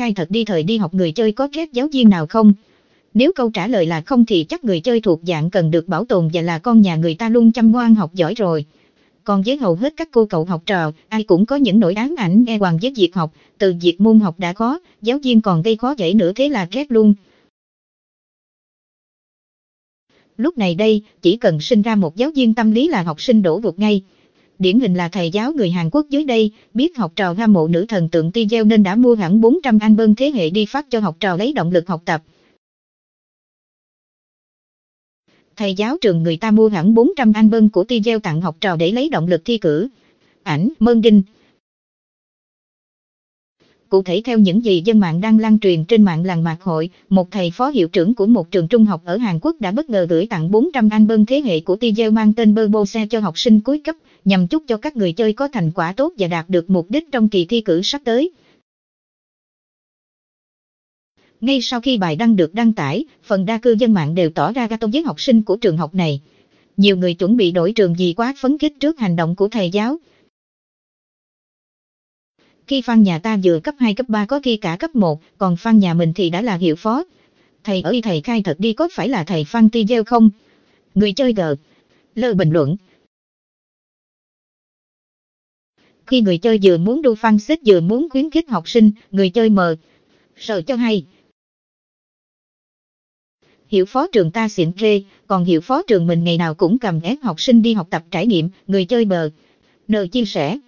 khai thật đi thời đi học người chơi có ghét giáo viên nào không? Nếu câu trả lời là không thì chắc người chơi thuộc dạng cần được bảo tồn và là con nhà người ta luôn chăm ngoan học giỏi rồi. Còn với hầu hết các cô cậu học trò, ai cũng có những nỗi ám ảnh e hoàng với việc học, từ việc môn học đã khó, giáo viên còn gây khó dễ nữa thế là ghét luôn. Lúc này đây, chỉ cần sinh ra một giáo viên tâm lý là học sinh đổ vụt ngay. Điển hình là thầy giáo người Hàn Quốc dưới đây, biết học trò hâm mộ nữ thần tượng ti gieo nên đã mua hẳn 400 album thế hệ đi phát cho học trò lấy động lực học tập. Thầy giáo trường người ta mua hẳn 400 album của ti gieo tặng học trò để lấy động lực thi cử. Ảnh, Mơn Đinh Cụ thể theo những gì dân mạng đang lan truyền trên mạng làng mạc hội, một thầy phó hiệu trưởng của một trường trung học ở Hàn Quốc đã bất ngờ gửi tặng 400 album thế hệ của Tizel mang tên Burbo xe cho học sinh cuối cấp, nhằm chúc cho các người chơi có thành quả tốt và đạt được mục đích trong kỳ thi cử sắp tới. Ngay sau khi bài đăng được đăng tải, phần đa cư dân mạng đều tỏ ra gato với học sinh của trường học này. Nhiều người chuẩn bị đổi trường vì quá phấn khích trước hành động của thầy giáo, khi Phan nhà ta vừa cấp 2 cấp 3 có khi cả cấp 1, còn Phan nhà mình thì đã là hiệu phó. Thầy ở y thầy khai thật đi có phải là thầy Phan Ti Gieo không? Người chơi gờ. Lơ bình luận. Khi người chơi vừa muốn đu phan xích vừa muốn khuyến khích học sinh, người chơi mờ. Sợ cho hay. Hiệu phó trường ta xịn rê, còn hiệu phó trường mình ngày nào cũng cầm ép học sinh đi học tập trải nghiệm, người chơi bờ. Nờ chia sẻ.